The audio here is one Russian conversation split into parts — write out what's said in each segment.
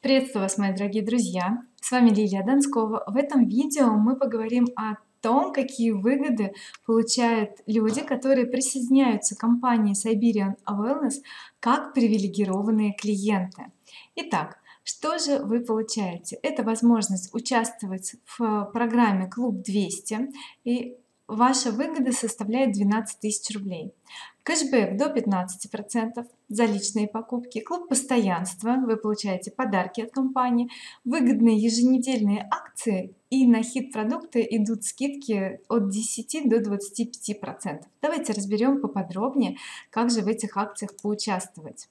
Приветствую вас, мои дорогие друзья! С вами Лилия Донскова. В этом видео мы поговорим о том, какие выгоды получают люди, которые присоединяются к компании Siberian Wellness как привилегированные клиенты. Итак, что же вы получаете? Это возможность участвовать в программе Клуб 200 и ваша выгода составляет 12 тысяч рублей. Кэшбэк до 15 процентов за личные покупки клуб постоянства вы получаете подарки от компании выгодные еженедельные акции и на хит продукты идут скидки от 10 до 25 процентов. Давайте разберем поподробнее как же в этих акциях поучаствовать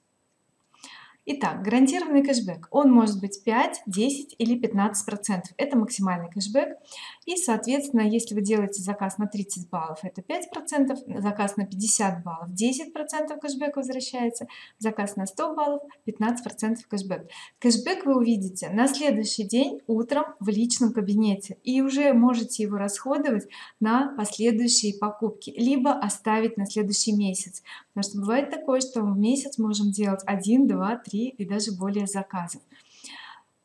Итак, гарантированный кэшбэк, он может быть 5, 10 или 15 процентов, это максимальный кэшбэк. И, соответственно, если вы делаете заказ на 30 баллов, это 5 процентов, заказ на 50 баллов, 10 процентов кэшбэк возвращается, заказ на 100 баллов, 15 процентов кэшбэк. Кэшбэк вы увидите на следующий день утром в личном кабинете и уже можете его расходовать на последующие покупки, либо оставить на следующий месяц. Потому что бывает такое, что в месяц можем делать 1, 2, 3 3 и даже более заказов.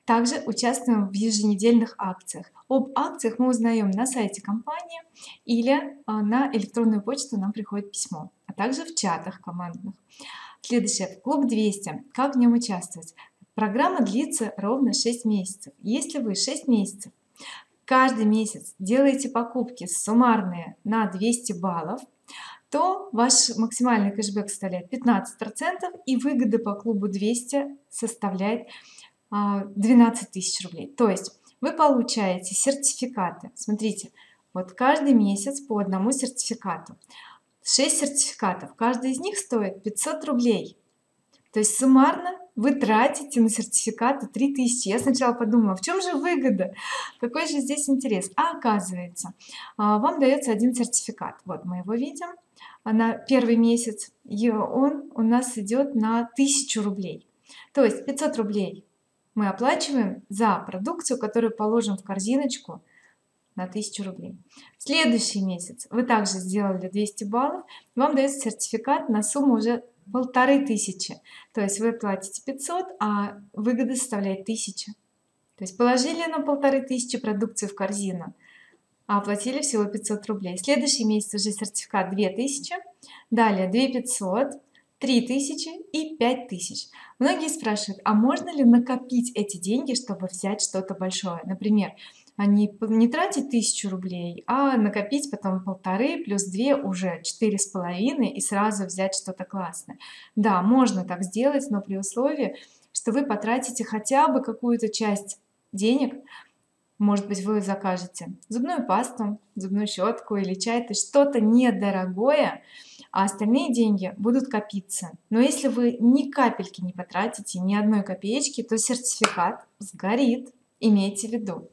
Также участвуем в еженедельных акциях. Об акциях мы узнаем на сайте компании или а, на электронную почту нам приходит письмо а также в чатах командных. Следующее. Клуб 200 как в нем участвовать? Программа длится ровно 6 месяцев. Если вы 6 месяцев каждый месяц делаете покупки суммарные на 200 баллов то ваш максимальный кэшбэк составляет 15 процентов и выгода по клубу 200 составляет 12 а, тысяч рублей. То есть вы получаете сертификаты. Смотрите вот каждый месяц по одному сертификату. 6 сертификатов. Каждый из них стоит 500 рублей. То есть суммарно вы тратите на сертификаты 3000 я сначала подумала в чем же выгода? Какой же здесь интерес? А оказывается а, вам дается один сертификат. Вот мы его видим на первый месяц и он у нас идет на 1000 рублей. То есть 500 рублей мы оплачиваем за продукцию которую положим в корзиночку на 1000 рублей. Следующий месяц вы также сделали 200 баллов. Вам дается сертификат на сумму уже полторы тысячи. То есть вы платите 500 а выгода составляет 1000 то есть положили на полторы тысячи продукцию в корзину а оплатили всего 500 рублей. Следующий месяц уже сертификат 2000 далее 2500 3000 и 5000 многие спрашивают а можно ли накопить эти деньги чтобы взять что-то большое? Например не, не тратить тысячу рублей а накопить потом полторы плюс 2 уже четыре с половиной и сразу взять что-то классное. Да можно так сделать но при условии что вы потратите хотя бы какую-то часть денег. Может быть вы закажете зубную пасту зубную щетку или чай то что-то недорогое а остальные деньги будут копиться. Но если вы ни капельки не потратите ни одной копеечки то сертификат сгорит имейте в виду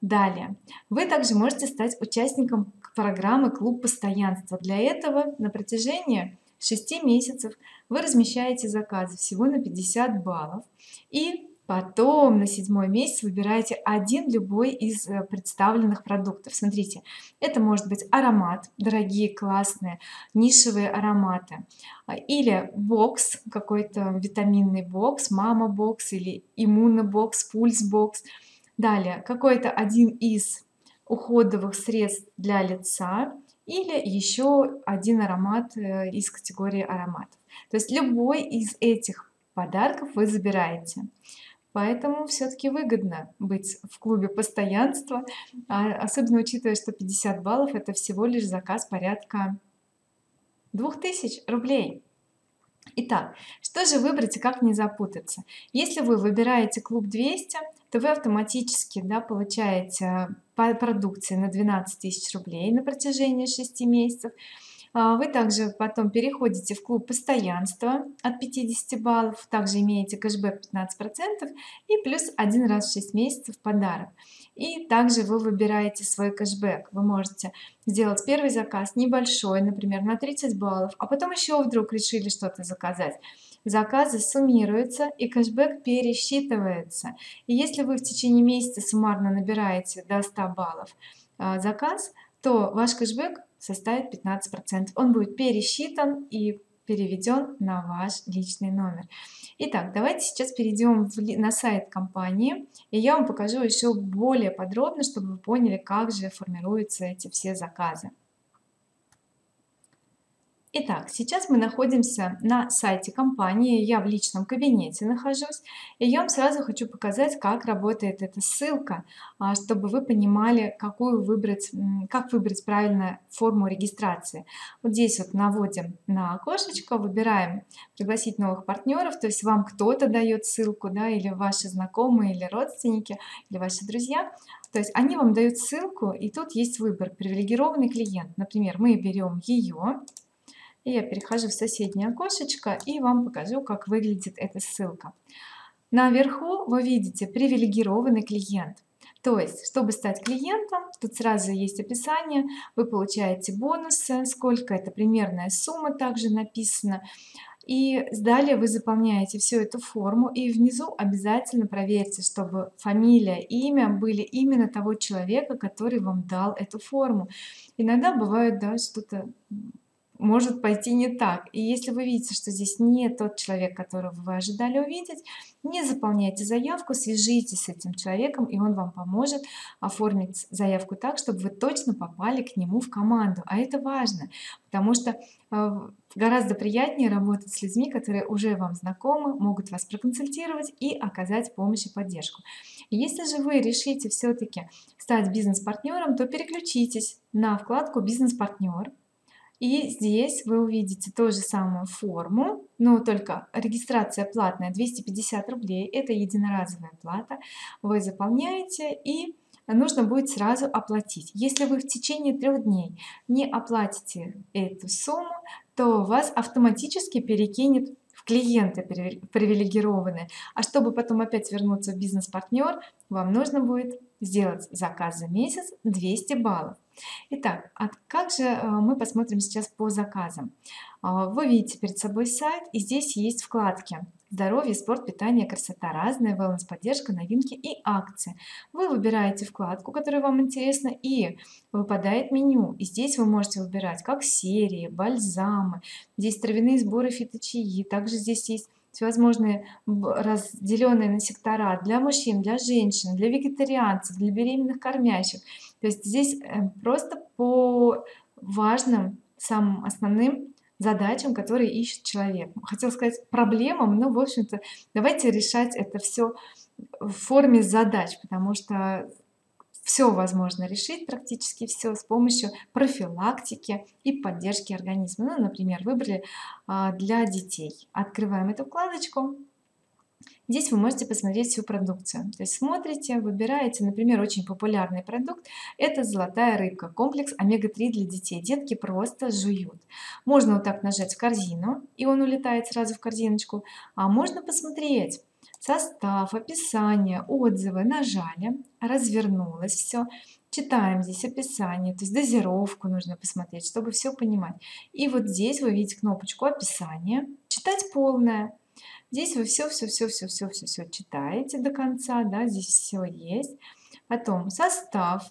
далее. Вы также можете стать участником программы клуб постоянства для этого на протяжении 6 месяцев вы размещаете заказы всего на 50 баллов и потом на седьмой месяц выбираете один любой из э, представленных продуктов. Смотрите это может быть аромат дорогие классные нишевые ароматы а, или бокс какой-то витаминный бокс мама бокс или иммунобокс пульс бокс далее какой-то один из уходовых средств для лица или еще один аромат э, из категории ароматов. То есть любой из этих подарков вы забираете. Поэтому все-таки выгодно быть в клубе постоянства а особенно учитывая что 50 баллов это всего лишь заказ порядка 2000 рублей. Итак, что же выбрать и как не запутаться? Если вы выбираете клуб 200, то вы автоматически да, получаете по продукции на 12 тысяч рублей на протяжении 6 месяцев. А, вы также потом переходите в клуб постоянства от 50 баллов также имеете кэшбэк 15 процентов и плюс один раз в 6 месяцев подарок. И также вы выбираете свой кэшбэк. Вы можете сделать первый заказ небольшой например на 30 баллов а потом еще вдруг решили что-то заказать заказы суммируются и кэшбэк пересчитывается. И если вы в течение месяца суммарно набираете до 100 баллов а, заказ то ваш кэшбэк составит 15 процентов. Он будет пересчитан и переведен на ваш личный номер. Итак, давайте сейчас перейдем на сайт компании и я вам покажу еще более подробно чтобы вы поняли как же формируются эти все заказы Итак, сейчас мы находимся на сайте компании, я в личном кабинете нахожусь, и я вам сразу хочу показать, как работает эта ссылка, а, чтобы вы понимали, какую выбрать, как выбрать правильно форму регистрации. Вот здесь вот наводим на окошечко, выбираем пригласить новых партнеров, то есть вам кто-то дает ссылку, да, или ваши знакомые, или родственники, или ваши друзья, то есть они вам дают ссылку, и тут есть выбор привилегированный клиент. Например, мы берем ее и я перехожу в соседнее окошечко и вам покажу как выглядит эта ссылка. Наверху вы видите привилегированный клиент. То есть чтобы стать клиентом тут сразу есть описание вы получаете бонусы сколько это примерная сумма также написано и далее вы заполняете всю эту форму и внизу обязательно проверьте чтобы фамилия имя были именно того человека который вам дал эту форму. Иногда бывает да что-то может пойти не так. И если вы видите что здесь не тот человек которого вы ожидали увидеть не заполняйте заявку свяжитесь с этим человеком и он вам поможет оформить заявку так чтобы вы точно попали к нему в команду. А это важно потому что э, гораздо приятнее работать с людьми которые уже вам знакомы могут вас проконсультировать и оказать помощь и поддержку. Если же вы решите все-таки стать бизнес-партнером то переключитесь на вкладку бизнес-партнер и здесь вы увидите ту же самую форму но только регистрация платная 250 рублей. Это единоразовая плата. Вы заполняете и нужно будет сразу оплатить. Если вы в течение трех дней не оплатите эту сумму то вас автоматически перекинет в клиенты привилегированные. А чтобы потом опять вернуться в бизнес-партнер вам нужно будет сделать заказ за месяц 200 баллов Итак, а как же э, мы посмотрим сейчас по заказам? А, вы видите перед собой сайт, и здесь есть вкладки здоровье, спорт, питание, красота, разная, wellness, поддержка, новинки и акции. Вы выбираете вкладку, которая вам интересна, и выпадает меню. И здесь вы можете выбирать как серии, бальзамы, здесь травяные сборы фиточаи, также здесь есть всевозможные разделенные на сектора для мужчин для женщин для вегетарианцев для беременных кормящих. То есть здесь э, просто по важным самым основным задачам которые ищет человек. Хотел сказать проблемам но в общем-то давайте решать это все в форме задач потому что все возможно решить практически все с помощью профилактики и поддержки организма. Ну, например выбрали а, для детей. Открываем эту вкладочку. Здесь вы можете посмотреть всю продукцию. То есть смотрите выбираете например очень популярный продукт это золотая рыбка комплекс омега-3 для детей. Детки просто жуют. Можно вот так нажать в корзину и он улетает сразу в корзиночку. А можно посмотреть состав описание отзывы нажали развернулось все читаем здесь описание то есть дозировку нужно посмотреть чтобы все понимать. И вот здесь вы видите кнопочку описание читать полное. Здесь вы все все все все все все все читаете до конца да здесь все есть. Потом состав.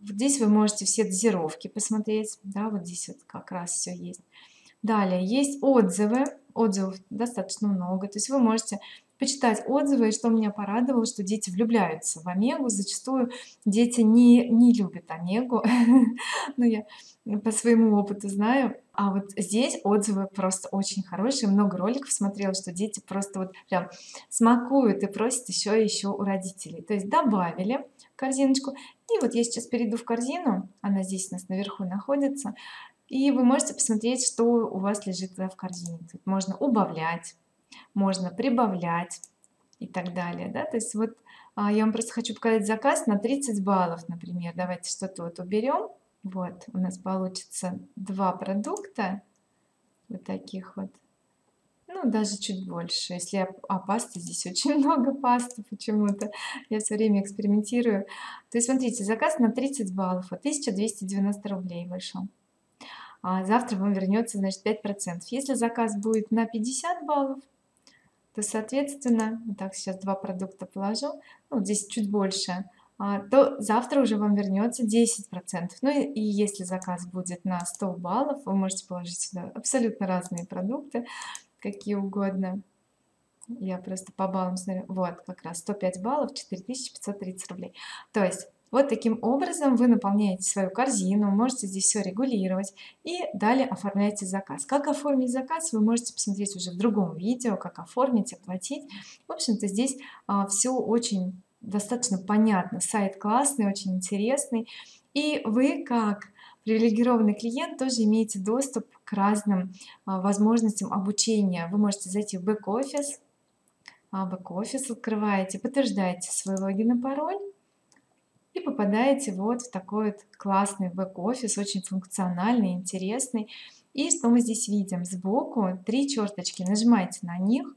Здесь вы можете все дозировки посмотреть да вот здесь вот как раз все есть. Далее есть отзывы. Отзывов достаточно много. То есть вы можете почитать отзывы и что меня порадовало что дети влюбляются в омегу. Зачастую дети не не любят омегу. Но я по своему опыту знаю. А вот здесь отзывы просто очень хорошие. Много роликов смотрела что дети просто вот прям смакуют и просят еще и еще у родителей. То есть добавили корзиночку. И вот я сейчас перейду в корзину. Она здесь у нас наверху находится. И вы можете посмотреть что у вас лежит в корзине. Тут можно убавлять можно прибавлять и так далее да. То есть вот а, я вам просто хочу показать заказ на 30 баллов например. Давайте что-то вот уберем. Вот у нас получится два продукта. Вот таких вот. Ну даже чуть больше. Если а, а пасты здесь очень много пасты почему-то. Я все время экспериментирую. То есть смотрите заказ на 30 баллов вот 1290 рублей вышел. А завтра вам вернется значит 5 процентов. Если заказ будет на 50 баллов то соответственно вот так сейчас два продукта положу ну, здесь чуть больше а, то завтра уже вам вернется 10 процентов. Ну и, и если заказ будет на 100 баллов вы можете положить сюда абсолютно разные продукты какие угодно. Я просто по баллам смотрю. Вот как раз 105 баллов 4530 рублей. То есть вот таким образом вы наполняете свою корзину можете здесь все регулировать и далее оформляете заказ. Как оформить заказ вы можете посмотреть уже в другом видео как оформить оплатить. В общем-то здесь а, все очень достаточно понятно. Сайт классный очень интересный. И вы как привилегированный клиент тоже имеете доступ к разным а, возможностям обучения. Вы можете зайти в бэк-офис а, бэк-офис открываете подтверждаете свой логин и пароль и попадаете вот в такой вот классный бэк-офис очень функциональный интересный. И что мы здесь видим? Сбоку три черточки. Нажимаете на них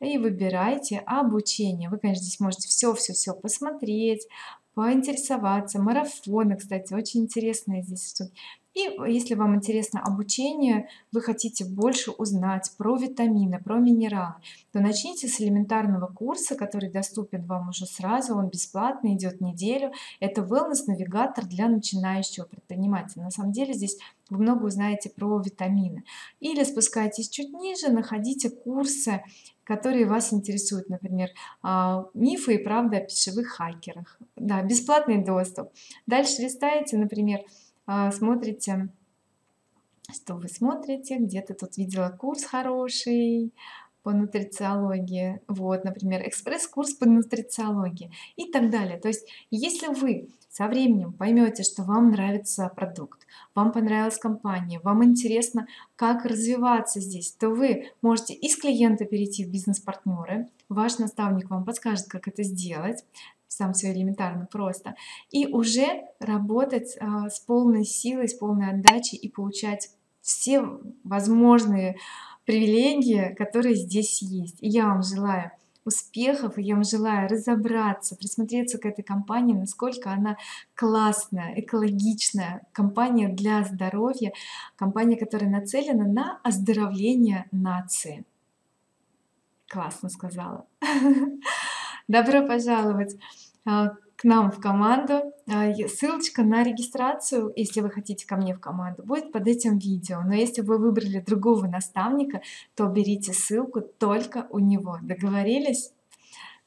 и выбирайте обучение вы конечно здесь можете все все все посмотреть поинтересоваться. Марафоны кстати очень интересные здесь штуки и если вам интересно обучение вы хотите больше узнать про витамины про минералы то начните с элементарного курса который доступен вам уже сразу он бесплатный идет неделю. Это wellness навигатор для начинающего предпринимателя. На самом деле здесь вы много узнаете про витамины. Или спускайтесь чуть ниже находите курсы которые вас интересуют например а, мифы и правда о пищевых хакерах. Да бесплатный доступ. Дальше листаете например смотрите что вы смотрите где-то тут видела курс хороший по нутрициологии вот например экспресс-курс по нутрициологии и так далее. То есть если вы со временем поймете что вам нравится продукт вам понравилась компания вам интересно как развиваться здесь то вы можете из клиента перейти в бизнес-партнеры. Ваш наставник вам подскажет как это сделать сам все элементарно просто. И уже работать а, с полной силой с полной отдачей и получать все возможные привилегии которые здесь есть. И я вам желаю успехов и я вам желаю разобраться присмотреться к этой компании насколько она классная экологичная компания для здоровья компания которая нацелена на оздоровление нации. Классно сказала добро пожаловать а, к нам в команду. А, ссылочка на регистрацию если вы хотите ко мне в команду будет под этим видео. Но если вы выбрали другого наставника то берите ссылку только у него. Договорились?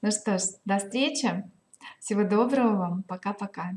Ну что ж до встречи. Всего доброго вам. Пока-пока